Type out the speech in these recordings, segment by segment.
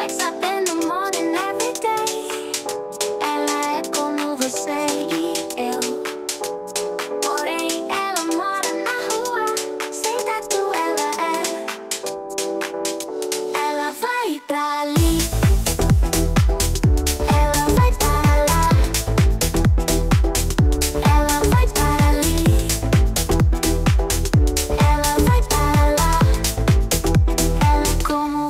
what's up?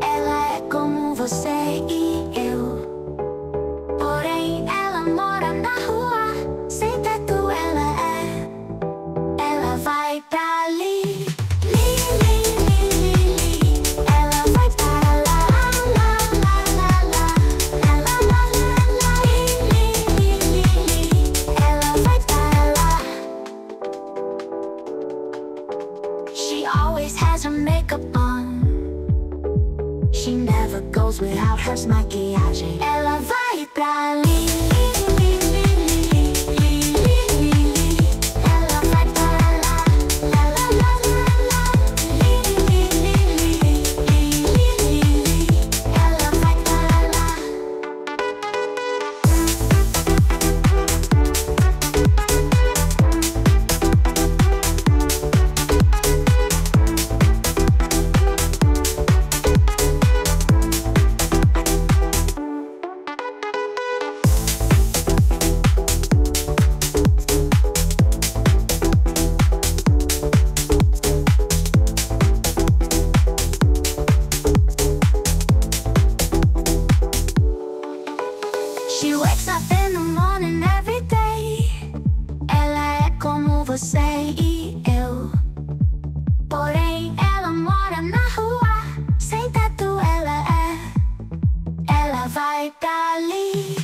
Ela é como você e eu. Porém, ela mora na rua. Sem teto, ela é. Ela vai pra ali. Makeup on. She never goes without her maquiagem. Ela vai pra. She wakes up in the morning every day. Ela é como você e eu. Porém, ela mora na rua. Sem teto, ela é. Ela vai pra ali.